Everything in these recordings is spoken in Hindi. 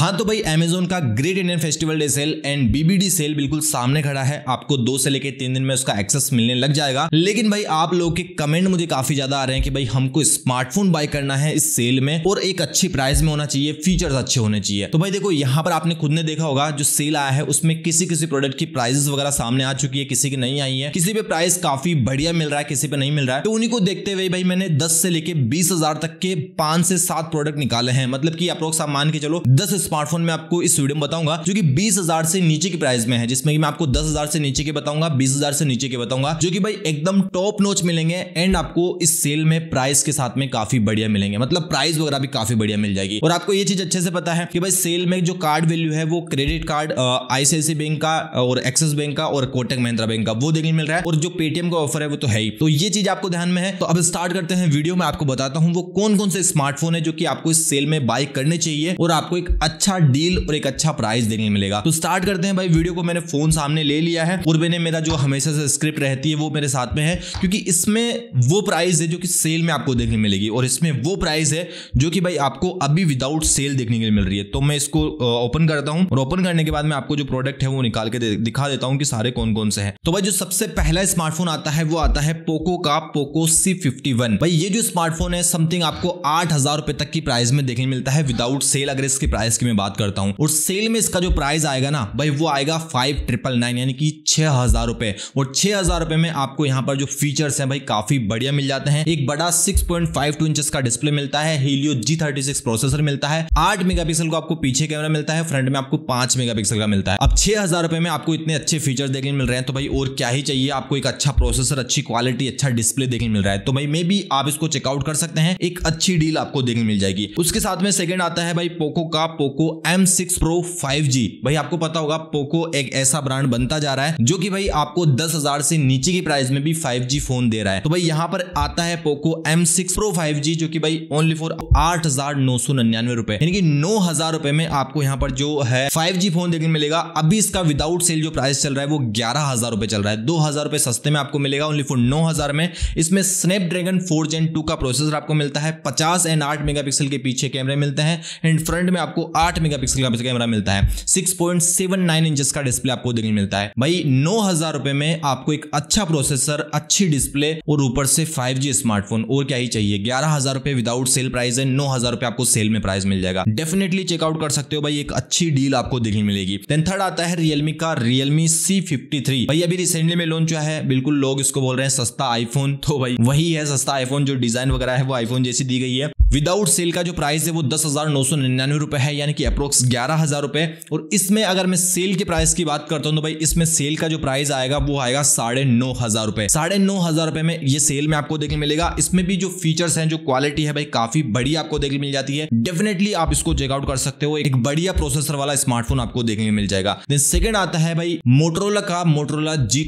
हाँ तो भाई अमेजोन का great Indian festival day sale and BBD sale बिल्कुल सामने खड़ा है। आपको दो से लेकर तीन दिन में उसका एक्सेस मिलने लग जाएगा। लेकिन भाई आप लोगों के कमेंट मुझे काफ़ी ज़्यादा आ रहे हैं कि भाई हमको स्मार्टफ़ोन बाय करना है इस सेल में और एक अच्छी प्राइस में होना चाहिए फीचर्स अच्छे होने चाहिए। तो भाई देखो, यहाँ पर आपने खुद ने देखा होगा, जो सेल आया है, उसमें किसी किसी प्रोडक्ट की प्राइजेस वगैरह सामने आ चुकी है, किसी की नहीं आई है। किसी पे प्राइस काफ़ी बढ़िया मिल रहा है, किसी पे नहीं मिल रहा है। तो उन्हीं को देखते हुए भाई मैंने दस से लेकर बीस तक के पाँच से सात प्रोडक्ट निकाले हैं। मतलब की आप अप्रोक्स मान के चलो, दस स्मार्टफ़ोन में आपको इस वीडियो में बताऊँगा, जो कि बीस हज़ार से नीचे की प्राइस में है, जिसमें मैं आपको दस हज़ार से नीचे के बताऊँगा, बीस हज़ार से नीचे के बताऊँगा, जो कि भाई एकदम टॉप नोच मिलेंगे एंड आपको इस सेल में प्राइस के साथ में काफ़ी बढ़िया मिलेंगे। मतलब प्राइस वगैरह भी काफ़ी बढ़िया मिल जाएगी। और आपको ये चीज़ अच्छे से पता है कि भाई सेल में जो कार्ड वैल्यू है, वो क्रेडिट कार्ड आईसीआईसी बैंक का, और एक्सिस बैंक का, और कोटक महिंद्रा बैंक का, वो देखने मिल रहा है, और जो पेटीएम का ऑफ़र है, वो तो है ही। तो ये चीज़ आपको ध्यान में है। तो अब स्टार्ट करते हैं वीडियो में, आपको बताता हूँ, वो कौन कौन से स्मार्टफ़ोन है जो कि आपको इस सेल में बाई करने चाहिए, और आपको एक अच्छा डील और एक अच्छा प्राइस देखने मिलेगा। तो स्टार्ट करते हैं भाई। वीडियो को मैंने फ़ोन सामने ले लिया है। और मैंने मेरा जो हमेशा से स्क्रिप्ट रहती है, वो मेरे साथ में है। क्योंकि इसमें वो प्राइस है जो कि सेल में आपको देखने मिलेगी। और इसमें वो प्राइस है जो कि भाई आपको अभी विदाउट सेल देखने के लिए मिल रही है। तो मैं इसको ओपन करता हूँ। और ओपन करने के बाद मैं आपको जो प्रोडक्ट है, वो निकाल के दिखा देता हूँ कि सारे कौन कौन से हैं। तो भाई जो सबसे पहला स्मार्टफ़ोन आता है, वो आता है पोको का पोको सी भाई ये जो स्मार्टफ़ोन है समथिंग आपको आठ हज़ार रुपए तक की प्राइस में देखने मिलता है। विदाउट सेल अगर इसकी प्राइस की मैं बात करता हूँ, और सेल में इसका जो प्राइस आएगा ना, भाई, वो आएगा फाइव ट्रिपल नाइन यानी कि छह हज़ार रुपए। और छह हज़ार रुपए में आपको यहाँ पर जो फीचर्स हैं भाई, काफ़ी बढ़िया मिल जाते हैं। एक बड़ा six point five two inch का डिस्प्ले मिलता है हीलियो जी थर्टी प्रोसेसर मिलता है, आठ मेगापिक्सल को आपको पीछे कैमरा मिलता है फ्रंट में आपको पाँच मेगापिक्सल का मिलता है। अब छह हज़ार रुपए में आपको इतने अच्छे फीचर्स देखने मिल रहे हैं तो भाई, और क्या ही चाहिए, आपको एक अच्छा प्रोसेसर अच्छी क्वालिटी अच्छा डिस्प्ले देखने मिल रहा है। तो भाई मे भी आप इसको चेकआउट कर सकते हैं, एक अच्छी डील आपको देखने मिल जाएगी। उसके साथ में सेकंड आता है भाई पोको का Poco M six pro five G भाई, आपको पता होगा पोको एक ऐसा ब्रांड बनता जा रहा है, जो कि भाई आपको दस हज़ार से नीचे की प्राइस में भी फाइव जी फ़ोन दे रहा है। तो भाई, यहाँ पर आता है Poco M six pro five G जो कि भाई ओनली फॉर आठ हज़ार नौ सौ निन्यानवे रुपए। यानी कि नौ हज़ार रुपए में आपको यहाँ पर जो है फाइव जी फ़ोन देखने मिलेगा। अभी इसका विदाउट सेल जो प्राइस चल रहा है, वो ग्यारह हज़ार रुपए चल रहा है। दो हज़ार रुपए सस्ते में आपको मिलेगा ओनली फॉर नौ हज़ार में। इसमें स्नैपड्रैगन फोर जेन टू का प्रोसेसर आपको मिलता है, पचास एंड आठ मेगापिक्सल के पीछे कैमरे मिलते हैं। एंड फ्रंट में आपको आठ मेगापिक्सल का कैमरा मिलता है। Six point seven nine inches का डिस्प्ले आपको देखने मिलता है। भाई, नौ हज़ार रुपए में आपको एक अच्छा प्रोसेसर, अच्छी डिस्प्ले और ऊपर से फाइव जी स्मार्टफ़ोन और क्या ही चाहिए। ग्यारह हज़ार रुपए विदाउट सेल प्राइस है, नौ हज़ार रुपए आपको सेल में प्राइस मिल जाएगा। डेफिनेटली चेकआउट कर सकते हो भाई, एक अच्छी डील आपको देखने मिलेगी। देन थर्ड आता है रियलमी का रियलमी सी फिफ्टी थ्री भाई, अभी रिसेंटली में लॉन्च हुआ है, बिल्कुल लोग इसको बोल रहे हैं सस्ता आईफोन तो भाई, वही है सस्ता आईफोन जो डिज़ाइन वगैरह है, वो आईफोन जैसी दी गई है। विदाउट सेल का जो प्राइस है वो दस हज़ार नौ सौ निन्यानवे रुपए है, यानी कि अप्रोक्स ग्यारह हज़ार रुपए। और इसमें अगर मैं सेल के प्राइस की बात करता हूँ तो भाई इसमें सेल का जो प्राइस आएगा, वो आएगा साढ़े नौ हज़ार रुपए। साढ़े नौ हज़ार रुपए में ये सेल में आपको देखने मिलेगा। इसमें भी जो फीचर्स हैं, जो क्वालिटी है भाई, काफ़ी बड़ी आपको देखने मिल जाती है। डेफिनेटली आप इसको चेकआउट कर सकते हो। एक बढ़िया प्रोसेसर वाला स्मार्टफ़ोन आपको देखने मिल जाएगा। देन सेकंड आता है भाई मोटरोला का मोटरोला जी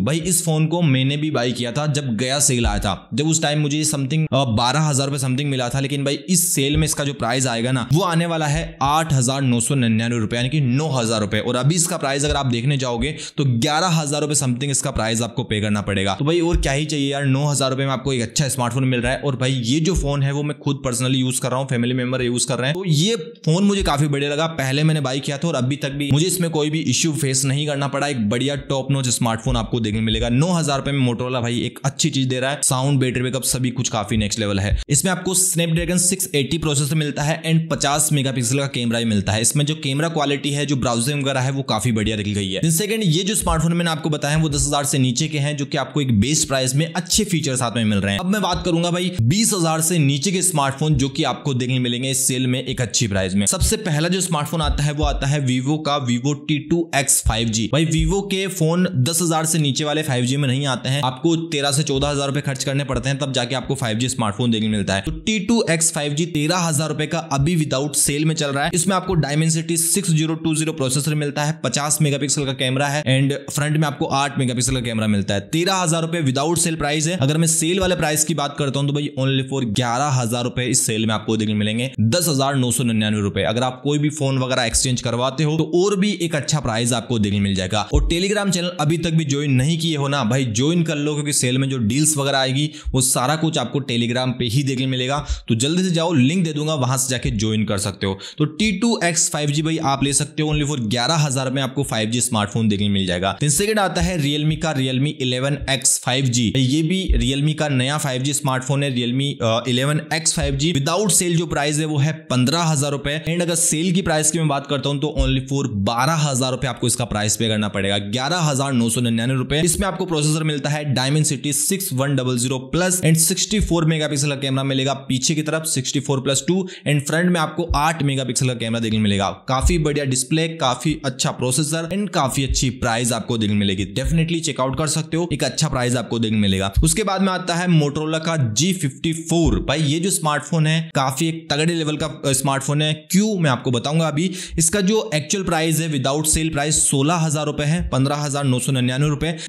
भाई इस फ़ोन को मैंने भी बाई किया था जब गया सेल आया था। जब उस टाइम मुझे समथिंग बारह हज़ार रुपए समथिंग मिला था। लेकिन भाई इस सेल में इसका जो प्राइस आएगा ना, वो आने वाला है आठ हज़ार नौ सौ निन्यानवे रुपए, यानी कि नौ हज़ार रुपए। और अभी इसका प्राइस अगर आप देखने जाओगे तो ग्यारह हज़ार रुपए समथिंग इसका प्राइस आपको पे करना पड़ेगा। तो भाई और क्या ही चाहिए यार, नौ हज़ार रुपए में आपको एक अच्छा स्मार्टफ़ोन मिल रहा है। और भाई ये जो फ़ोन है, वो मैं खुद पर्सनली यूज़ कर रहा हूँ फैमिली मेंबर यूज़ कर रहे हैं। तो ये फ़ोन मुझे काफ़ी बढ़िया लगा। पहले मैंने बाई किया था और अभी तक भी मुझे इसमें कोई भी इश्यू फेस नहीं करना पड़ा। एक बढ़िया टॉप नोच स्मार्टफ़ोन आपको देखने मिलेगा। नौ हज़ार रुपए में मोटरोला भाई एक अच्छी चीज़ दे रहा है। साउंड बैटरी बैकअप सभी कुछ काफ़ी नेक्स्ट लेवल है। इसमें आपको स्नैपड्रैगन सिक्स एट्टी प्रोसेसर मिलता है एंड 50 मेगापिक्सल का कैमरा ही मिलता है। इसमें जो कैमरा क्वालिटी है, जो ब्राउजिंग वगैरह है, वो काफ़ी बढ़िया रखी गई है। सेकंड ये जो स्मार्टफ़ोन मैंने आपको बताया, वो दस से नीचे के हैं, जो कि आपको एक बेस्ट प्राइस में अच्छे फीचर साथ में मिल रहे हैं। अब मैं बात करूँगा भाई, बीस से नीचे के स्मार्टफ़ोन जो कि आपको देखने मिलेंगे इस सेल में एक अच्छी प्राइस में। सबसे पहला जो स्मार्टफ़ोन आता है, वो आता है वीवो का वीवो टी टू भाई वीवो के फ़ोन दस हज़ार से नीचे वाले फाइव में नहीं आते हैं। आपको तेरह से चौदह हज़ार रुपए खर्च करने पड़ते हैं, तब जाके आपको फाइव स्मार्टफ़ोन देखने मिलता है। तो टू एक्स फाइव जी तेरह हज़ार रुपए का अभी विदाउट सेल में चल रहा है। इसमें आपको Dimensity six zero two zero processor मिलता है, पचास मेगापिक्सल का कैमरा है एंड फ्रंट में आपको आठ मेगापिक्सल का कैमरा मिलता है। तेरह हज़ार रुपए विदाउट सेल प्राइस है। अगर मैं सेल वाले प्राइस की बात करता हूँ तो भाई ओनली फॉर ग्यारह हज़ार रुपए इस सेल में आपको देखने मिलेंगे। दस हज़ार नौ सौ निन्यानवे रुपए। अगर आप कोई भी फ़ोन वगैरह एक्सचेंज करवाते हो तो और भी एक अच्छा प्राइस आपको देखने मिल जाएगा। और टेलीग्राम चैनल अभी तक भी ज्वाइन नहीं किए हो ना, भाई ज्वाइन कर लो क्योंकि सेल में जो डील्स वगैरह आएगी, वो सारा कुछ आपको टेलीग्राम पे ही देखने मिलेगा। तो जल्दी से जाओ लिंक दे दूँगा, वहाँ से जाके ज्वाइन कर सकते हो। तो T two X five G भाई, आप ले सकते हो ओनली फॉर ग्यारह हज़ार में आपको फाइव जी स्मार्टफ़ोन देखने मिल जाएगा। सेकंड आता है रियलमी का Realme eleven X five G ये भी रियलमी का नया फाइव जी स्मार्टफ़ोन है Realme eleven X five G without sale जो प्राइस है, वो है पंद्रह हज़ार रुपए। एंड अगर सेल की प्राइस की मैं बात करता हूँ तो ओनली फॉर बारह हज़ार रुपए आपको इसका प्राइस पे करना पड़ेगा। ग्यारह हज़ार नौ सौ निन्यानवे रुपए। इसमें आपको प्रोसेसर मिलता है Dimensity six one double zero plus and sixty four megapixel का कैमरा मिलेगा। पीछे की तरफ़ sixty four plus two and front में आपको आठ मेगा पिक्सल का कैमरा देखने मिलेगा। काफ़ी बढ़िया डिस्प्ले काफ़ी अच्छा प्रोसेसर एंड काफ़ी अच्छी प्राइस आपको देखने मिलेगी। डेफिनेटली चेकआउट कर सकते हो, एक अच्छा प्राइस आपको देखने मिलेगा। उसके बाद में आता है मोटरोला का जी भाई, ये जो स्मार्टफ़ोन है, काफ़ी एक तगड़े लेवल का स्मार्टफ़ोन है। क्यों मैं आपको बताऊँगा अभी? इसका जो एक्चुअल प्राइस है विदाउट सेल प्राइस सोलह रुपए है, पंद्रह हज़ार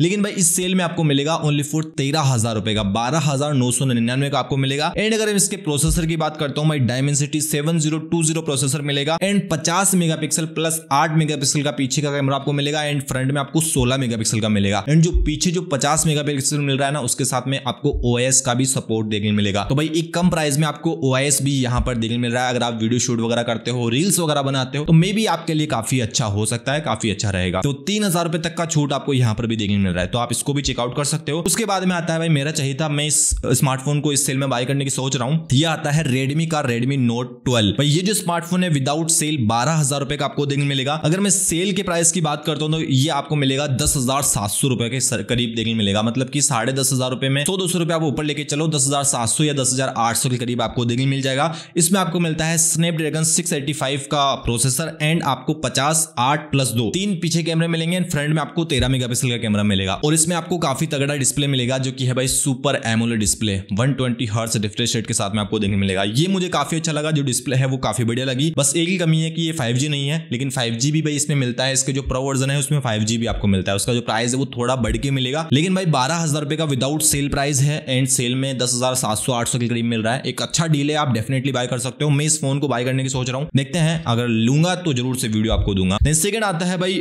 लेकिन भाई, इस सेल में आपको मिलेगा ओनली फॉर तेरह हज़ार रुपए का, बारह हज़ार नौ सौ निन्यानवे का आपको मिलेगा। एंड अगर इसके प्रोसेसर की बात करता हूँ भाई Dimensity seven zero two zero processor मिलेगा एंड पचास मेगा पिक्सल प्लस आठ मेगा पिक्सल का पीछे का कैमरा आपको मिलेगा एंड फ्रंट में आपको सोलह मेगा पिक्सल का मिलेगा एंड जो पीछे जो पचास मेगा मिल रहा है ना, उसके साथ में आपको ओएस का भी सपोर्ट देखने मिलेगा। तो भाई, एक कम प्राइस में आपको ओएस भी यहाँ पर देखने मिल रहा है। अगर आप वीडियो शूट वगैरह करते हो रील्स वगैरह बनाते हो तो मे भी आपके लिए काफ़ी अच्छा हो सकता है, काफ़ी अच्छा रहेगा। तो तीन हज़ार रुपए तक का छूट आपको यहाँ पर भी देखने मिल रहा है। तो आप इसको भी चेकआउट कर सकते हो। उसके बाद में आता है भाई, मेरा चाहिए था, मैं इस, स्मार्टफ़ोन को इस सेल में बाय करने की सोच रहा हूँ। ये आता है रेडमी का रेडमी नोट ट्वेल्व भाई, ये जो स्मार्टफ़ोन है विदाउट सेल बारह हज़ार रुपए का आपको देखने मिलेगा। अगर मैं सेल के प्राइस की बात करता हूँ तो ये आपको मिलेगा दस हज़ार सात सौ रुपए के करीब देखने मिलेगा। मतलब की साढ़े दस हज़ार रुपए में सौ दो सौ रुपए आप ऊपर लेके चलो, दस हज़ार सात सौ या दस हज़ार आठ सौ के करीब आपको देखने मिल जाएगा। इसमें आपको मिलता है स्नैपड्रैगन 685 का प्रोसेसर एंड आपको 50 आठ प्लस दो। तीन पीछे कैमरे मिलेंगे एंड फ्रंट में आपको 13 मेगापिक्सल का कैमरा मिलेगा। और इसमें आपको काफ़ी तगड़ा डिस्प्ले मिलेगा, जो कि है भाई super AMOLED display one twenty hertz refresh rate के साथ में आपको देखने मिलेगा। ये मुझे काफ़ी अच्छा लगा, जो डिस्प्ले है वो काफ़ी बढ़िया लगी। बस एक ही कमी है कि ये फाइव नहीं है, लेकिन फाइव भी भाई इसमें मिलता है, इसके जो प्रो वर्जन है, उसमें फाइव भी आपको मिलता है। उसका जो प्राइस है वो थोड़ा बढ़ के मिलेगा। लेकिन भाई बारह हज़ार रुपए का विदाउट सेल प्राइस है एंड सेल में दस हज़ार सात सौ आठ सौ के करीब मिल रहा है। एक अच्छा डील है, आप डेफिनेटली बाय कर सकते हो। मैं इस फ़ोन को बाय करने की सोच रहा हूँ। देखते हैं, अगर लूँगा तो ज़रूर से वीडियो आपको दूँगा। सेकंड आता है भाई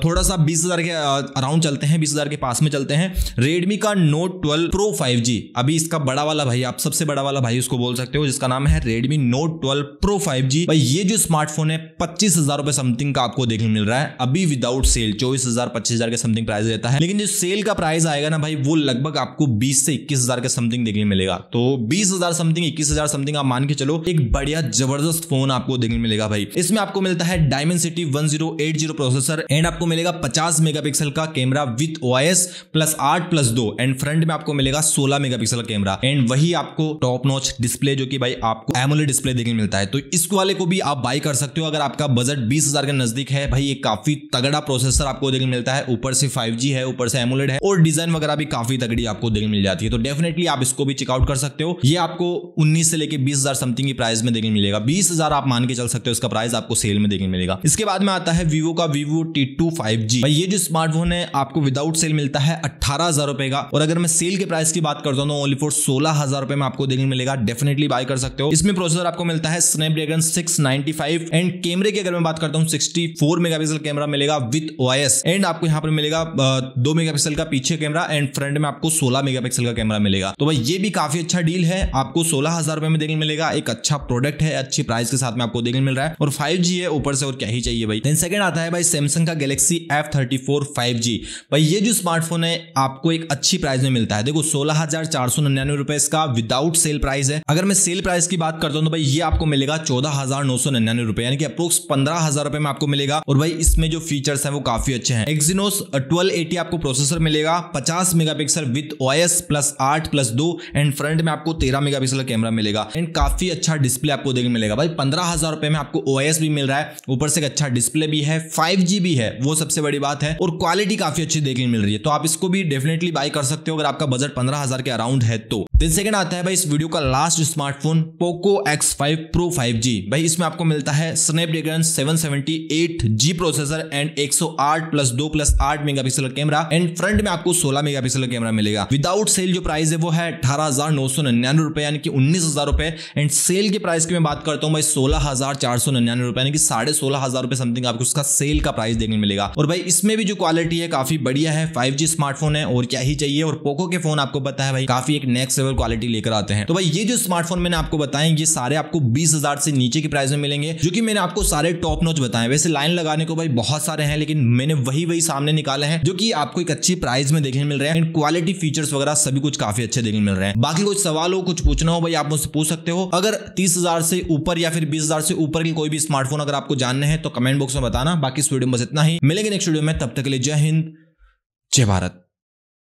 थोड़ा सा बीस के अराउंड चलते हैं, बीस के पास में चलते हैं। रेडमी का नोट ट्वेल्व प्रो फाइव अभी इसका बड़ा वाला भाई, आप सबसे बड़ा वाला भाई उसको बोल सकते हो, जिसका नाम है Redmi Note twelve pro five G भाई, ये जो स्मार्टफ़ोन है, पच्चीस हज़ार रुपए समथिंग का आपको देखने मिल रहा है। अभी विदाउट सेल चौबीस हज़ार, पच्चीस हज़ार के समथिंग प्राइस रहता है। लेकिन जो सेल का प्राइस आएगा ना भाई, वो लगभग आपको बीस से इक्कीस हज़ार के समथिंग देखने मिलेगा। तो बीस हज़ार समथिंग इक्कीस हज़ार समथिंग आप मान के चलो, एक बढ़िया ज़बरदस्त फ़ोन आपको देखने मिलेगा भाई। इसमें आपको मिलता है डायमंड सिटी 1080 प्रोसेसर एंड आपको मिलेगा 50 मेगापिक्सल का कैमरा विद ओएस प्लस आठ प्लस दो। एंड फ्रंट में आपको मिलेगा 16 मेगापिक्सल का कैमरा एंड वही आपको टॉप नॉच डिस्प्ले जो कि भाई आपको एमोले डिस्प्ले देखने मिलता है। तो इस वाले को भी आप बाई कर सकते हो। अगर आपका बजट बीस हज़ार के नज़दीक है, भाई ये काफ़ी तगड़ा प्रोसेसर आपको देखने मिलता है। ऊपर से फाइव है, ऊपर से एमोलेड है और डिज़ाइन वगैरह भी काफ़ी तगड़ी आपको देखने मिल जाती है। तो डेफिनेटली आप इसको भी चेकआउट कर सकते हो। ये आपको उन्नीस से लेकर बीस समथिंग की प्राइस में देखने मिलेगा। बीस आप मान के चल सकते हो, इसका प्राइस आपको सेल में देखने मिलेगा। इसके बाद में आता है वीवो का वीवो टी टू ये जो स्मार्टफ़ोन है, आपको विदाउट सेल मिलता है अट्ठारह हज़ार रुपए का। और अगर मैं सेल के प्राइस की बात करता हूँ ओनली फॉर सोलह हज़ार रुपए में आपको देखने मिलेगा। डेफिनेटली बाय कर सकते हो। इसमें प्रोसेसर आपको मिलता है स्नैपड्रैगन 695 एंड कैमरे की अगर मैं बात करता हूँ 64 मेगापिक्सल कैमरा मिलेगा विद ओएस एंड आपको यहाँ पर मिलेगा दो मेगापिक्सल का पीछे कैमरा एंड फ्रंट में आपको 16 मेगापिक्सल का कैमरा मिलेगा। तो भाई, ये भी काफ़ी अच्छा डील है। आपको सोलह हज़ार रुपए में देखने मिलेगा। एक अच्छा प्रोडक्ट है, अच्छी प्राइस के साथ में आपको देखने मिल रहा है। और फाइव है, ऊपर से और क्या ही चाहिए भाई। सेकंड आता है भाई सैमसंग का Galaxy F thirty four five G भाई, ये जो स्मार्टफ़ोन है, आपको एक अच्छी प्राइस में मिलता है। देखो, सोलह हज़ार चार सौ निन्यानवे रुपए इसका विदाउट सेल प्राइस है। अगर मैं सेल प्राइस की बात करता हूँ तो भाई ये आपको मिलेगा चौदह हज़ार नौ सौ निन्यानवे रुपए, यानी कि अप्रोक्स पंद्रह हज़ार रुपए में आपको मिलेगा। और भाई इसमें जो फीचर्स है, वो काफ़ी अच्छे हैं। एक्सिनोस ट्वेल्व एटी आपको प्रोसेसर मिलेगा, पचास मेगापिक्सल विद ओएस प्लस आठ प्लस दो एंड फ्रंट में आपको तेरह मेगापिक्सल का कैमरा मिलेगा। एंड काफ़ी अच्छा डिस्प्ले आपको देखने मिलेगा। भाई पंद्रह हज़ार रुपए में आपको ओएस भी मिल रहा है। ऊपर से एक अच्छा डिस्प्ले भी है फाइव भी है, वो सबसे बड़ी बात है। और क्वालिटी काफ़ी अच्छी देखने मिल रही है। तो आप इसको भी डेफिनेटली बाय कर सकते हो, अगर आपका बजट पंद्रह हज़ार के अराउंड है तो। दिन सेकंड आता है भाई इस वीडियो का last smartphone Poco X five pro five G भाई इसमें आपको मिलता है स्नैपड्रैगन 778 प्रोसेसर एंड 108 प्लस दो प्लस आठ मेगापिक्सल का कैमरा एंड फ्रंट में आपको 16 मेगापिक्सल कैमरा मिलेगा। विदाउट सेल जो प्राइस है वो है अठारह नौ सौ रुपए, यानी कि उन्नीस हज़ार रुपए। एंड सेल के प्राइस की मैं बात करता हूँ भाई सोलह हज़ार चार सौ रुपए, यानी कि साढ़े सोलह हज़ार रुपए समथिंग आपको उसका सेल का प्राइस देखने मिलेगा। और भाई इसमें भी जो क्वालिटी है, काफ़ी बढ़िया है। फाइव स्मार्टफ़ोन है और क्या ही चाहिए। और पोको के फ़ोन आपको पता है भाई, काफ़ी एक नेक्स्ट लेवल क्वालिटी लेकर आते हैं। तो भाई, ये जो स्मार्टफ़ोन मैंने आपको बताएँ ये सारे आपको बीस से नीचे के की प्राइस में मिलेंगे, जो कि मैंने आपको सारे टॉप नोच बताए वैसे लाइन लगाने को भाई बहुत सारे हैं, लेकिन मैंने वही वही सामने निकाले हैं, जो कि आपको एक अच्छी प्राइस में देखने मिल रहे हैं। क्वालिटी फीचर्स वगैरह सभी कुछ काफ़ी अच्छे देखने मिल रहे हैं। बाकी कुछ सवाल हो, कुछ पूछना हो, भाई, आप मुझसे पूछ सकते हो। अगर तीस से ऊपर या फिर बीस से ऊपर की कोई भी स्मार्टफ़ोन अगर आपको जानने हैं तो कमेंट बॉक्स में बताना। बाकी इस वीडियो में बस इतना ही। मिलेंगे नेक्स्ट वीडियो में, तब तक के लिए जय हिंद, जय भारत।